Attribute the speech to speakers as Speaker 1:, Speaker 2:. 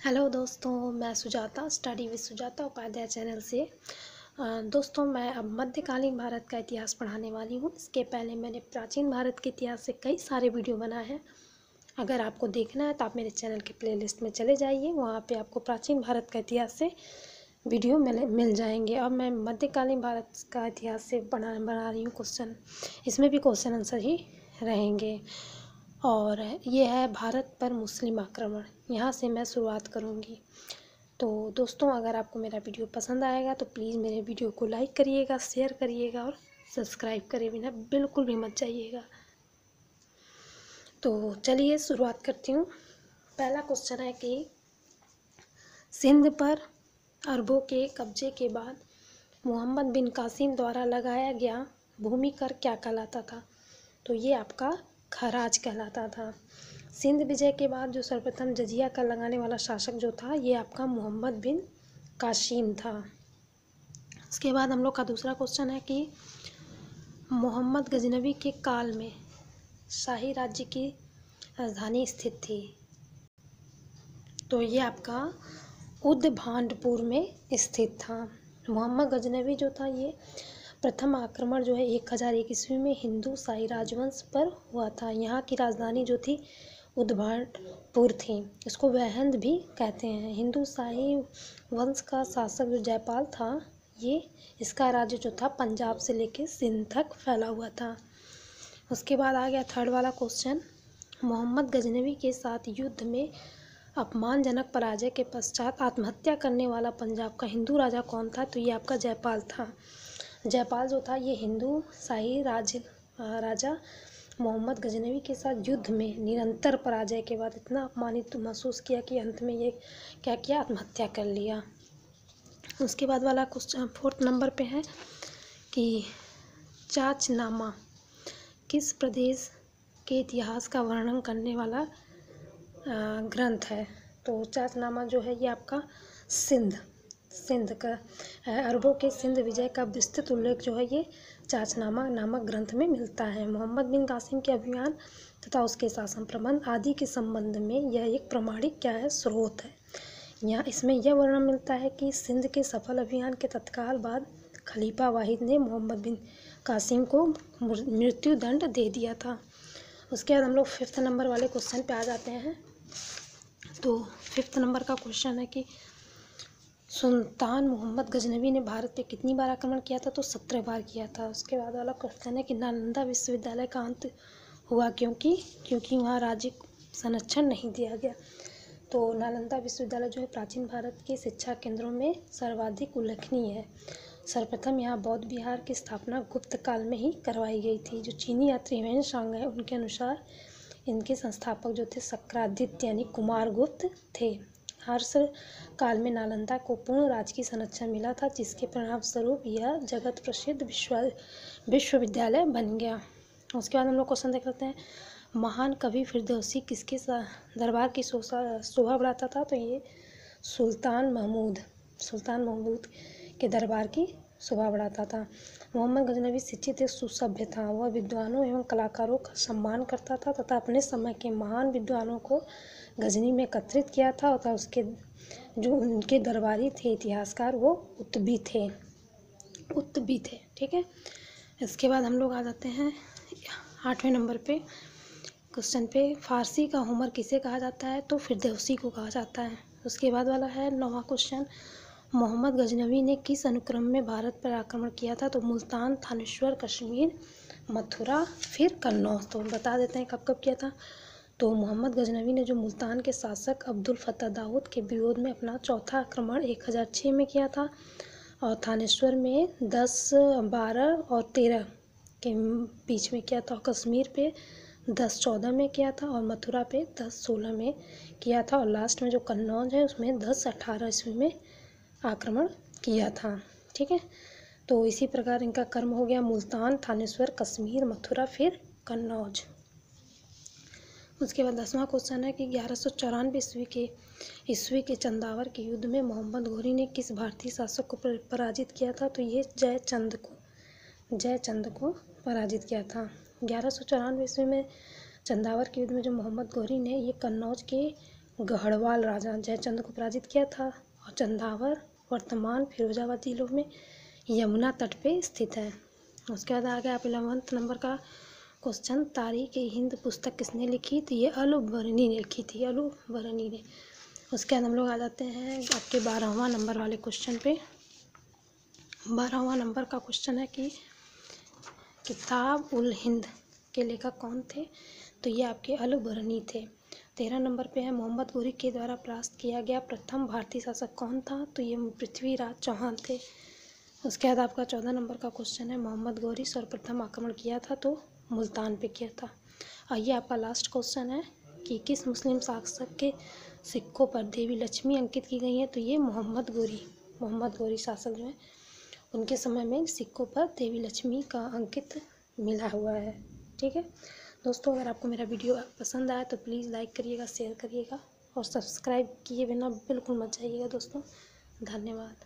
Speaker 1: Hello दोस्तों, मैं Sujata, study with Sujata Upadhyay channel से। दोस्तों, मैं अब मध्यकालीन भारत का इतिहास पढ़ाने वाली हूँ। इसके पहले मैंने प्राचीन भारत के इतिहास से कई सारे वीडियो बनाए हैं। अगर आपको देखना है तो आप मेरे चैनल के प्लेलिस्ट में चले जाइए। वहाँ पे आपको प्राचीन भारत का इतिहास से वीडियो मिल मिल जाएँगे। अब मैं मध्यकालीन भारत का इतिहास से बना बना रही हूँ क्वेश्चन। इसमें भी क्वेश्चन आंसर ही रहेंगे। और ये है भारत पर मुस्लिम आक्रमण। यहाँ से मैं शुरुआत करूँगी। तो दोस्तों, अगर आपको मेरा वीडियो पसंद आएगा तो प्लीज़ मेरे वीडियो को लाइक करिएगा, शेयर करिएगा और सब्सक्राइब करे बिना बिल्कुल भी मत जाइएगा। तो चलिए शुरुआत करती हूँ। पहला क्वेश्चन है कि सिंध पर अरबों के कब्जे के बाद मोहम्मद बिन कासिम द्वारा लगाया गया भूमि कर क्या कहलाता था? तो ये आपका खराज कहलाता था। सिंध विजय के बाद जो सर्वप्रथम जजिया कर लगाने वाला शासक जो था, ये आपका मोहम्मद बिन काशिम था। उसके बाद हम लोग का दूसरा क्वेश्चन है कि मोहम्मद गजनबी के काल में शाही राज्य की राजधानी स्थित थी। तो ये आपका उद्भांडपुर में स्थित था। मोहम्मद गजनबी जो था, ये प्रथम आक्रमण जो है एक हज़ार एक ईस्वी में हिंदू शाही राजवंश पर हुआ था। यहाँ की राजधानी जो थी, उद्भाटपुर थी। इसको वहंद भी कहते हैं। हिंदू शाही वंश का शासक जो जयपाल था, ये इसका राज्य जो था, पंजाब से लेके सिंध तक फैला हुआ था। उसके बाद आ गया थर्ड वाला क्वेश्चन मोहम्मद गजनवी के साथ युद्ध में अपमानजनक पराजय के पश्चात आत्महत्या करने वाला पंजाब का हिंदू राजा कौन था? तो ये आपका जयपाल था। जयपाल जो था ये हिंदू शाही राज राजा मोहम्मद गजनवी के साथ युद्ध में निरंतर पराजय के बाद इतना अपमानित महसूस किया कि अंत में ये क्या किया? आत्महत्या कर लिया। उसके बाद वाला क्वेश्चन फोर्थ नंबर पे है कि चाचनामा किस प्रदेश के इतिहास का वर्णन करने वाला ग्रंथ है? तो चाचनामा जो है ये आपका सिंध। सिंध का अरबों के सिंध विजय का विस्तृत उल्लेख जो है ये चाचनामा नामक ग्रंथ में मिलता है। मोहम्मद बिन कासिम के अभियान तथा उसके शासन प्रबंध आदि के संबंध में यह एक प्रमाणिक क्या है, स्रोत है। यहाँ इसमें यह वर्णन मिलता है कि सिंध के सफल अभियान के तत्काल बाद खलीफा वाहिद ने मोहम्मद बिन कासिम को मृत्यु दंड दे दिया था। उसके बाद हम लोग फिफ्थ नंबर वाले क्वेश्चन पे आ जाते हैं। तो फिफ्थ नंबर का क्वेश्चन है कि सुल्तान मोहम्मद गजनवी ने भारत पे कितनी बार आक्रमण किया था? तो सत्रह बार किया था। उसके बाद वाला क्वेश्चन है कि नालंदा विश्वविद्यालय का अंत हुआ क्योंकि क्योंकि वहाँ राज्य संरक्षण नहीं दिया गया। तो नालंदा विश्वविद्यालय जो है, प्राचीन भारत के शिक्षा केंद्रों में सर्वाधिक उल्लेखनीय है। सर्वप्रथम यहाँ बौद्ध विहार की स्थापना गुप्त काल में ही करवाई गई थी। जो चीनी यात्री वेन शांग है, उनके अनुसार इनके संस्थापक जो थे, सक्रादित्य यानी कुमार गुप्त थे। हर्ष काल में नालंदा को पूर्ण राजकीय संरक्षण मिला था, जिसके परिणाम स्वरूप यह जगत प्रसिद्ध विश्व, विश्वविद्यालय बन गया। उसके बाद हम लोग क्वेश्चन देख लेते हैं, महान कवि फिरदौसी किसके दरबार की शोभा बढ़ाता था? तो ये सुल्तान महमूद सुल्तान महमूद के दरबार की शोभा बढ़ाता था। मोहम्मद गजनबी शिक्षित एक सुसभ्य था। वह विद्वानों एवं कलाकारों का सम्मान करता था तथा अपने समय के महान विद्वानों को गजनी में एकत्रित किया था तथा उसके, जो उनके दरबारी थे, इतिहासकार, वो उत्बी थे। उत्बी थे, ठीक है? इसके बाद हम लोग आ जाते हैं आठवें नंबर पे। क्वेश्चन पे, फारसी का होमर किसे कहा जाता है? तो फिरदौसी को कहा जाता है। उसके बाद वाला है नवा क्वेश्चन। मोहम्मद गजनवी ने किस अनुक्रम में भारत पर आक्रमण किया था? तो मुल्तान, थानेश्वर, कश्मीर, मथुरा, फिर कन्नौज। तो हम बता देते हैं कब कब किया था। तो मोहम्मद गजनवी ने जो मुल्तान के शासक अब्दुल फतेह दाऊद के विरोध में अपना चौथा आक्रमण एक हज़ार छः में किया था और थानेश्वर में दस, बारह और तेरह के बीच में किया था कश्मीर पे दस, चौदह में किया था और मथुरा पे दस, सोलह में किया था। और लास्ट में जो कन्नौज है, उसमें दस, अठारह ईस्वी में आक्रमण किया था, ठीक है? तो इसी प्रकार इनका कर्म हो गया मुल्तान, थानेश्वर, कश्मीर, मथुरा, फिर कन्नौज। उसके बाद दसवां क्वेश्चन है कि ग्यारह सौ चौरानवे ईस्वी के ईस्वी के चंदावर के युद्ध में मोहम्मद घोरी ने किस भारतीय शासक को पराजित किया था? तो ये जयचंद को जयचंद को पराजित किया था। ग्यारह सौ चौरानवे ईस्वी में चंदावर के युद्ध में जो मोहम्मद घोरी ने ये कन्नौज के गढ़वाल राजा जयचंद को पराजित किया था। और चंदावर, वर्तमान फिरोजाबाद जिलों में यमुना तट पे स्थित है। उसके बाद आ गया आप इलेवंथ नंबर का क्वेश्चन तारीख हिंद पुस्तक किसने लिखी तो ये अलुबरनी ने लिखी थी अलुबरनी ने। उसके बाद हम लोग आ जाते हैं आपके बारहवा नंबर वाले क्वेश्चन पे। बारहवा नंबर का क्वेश्चन है कि किताब उल हिंद के लेखक कौन थे? तो ये आपके अलुबरनी थे। तेरह नंबर पे है, मोहम्मद गोरी के द्वारा प्राप्त किया गया प्रथम भारतीय शासक कौन था? तो ये पृथ्वीराज चौहान थे। उसके बाद आपका चौदह नंबर का क्वेश्चन है, मोहम्मद गौरी सर्वप्रथम आक्रमण किया था तो मुल्तान पे किया था। ये आपका लास्ट क्वेश्चन है कि किस मुस्लिम शासक के सिक्कों पर देवी लक्ष्मी अंकित की गई है? तो ये मोहम्मद गौरी मोहम्मद गौरी शासक जो है, उनके समय में सिक्कों पर देवी लक्ष्मी का अंकित मिला हुआ है। ठीक है? दोस्तों, अगर आपको मेरा वीडियो पसंद आया तो प्लीज़ लाइक करिएगा, शेयर करिएगा और सब्सक्राइब किए बिना बिल्कुल मत जाइएगा दोस्तों। धन्यवाद।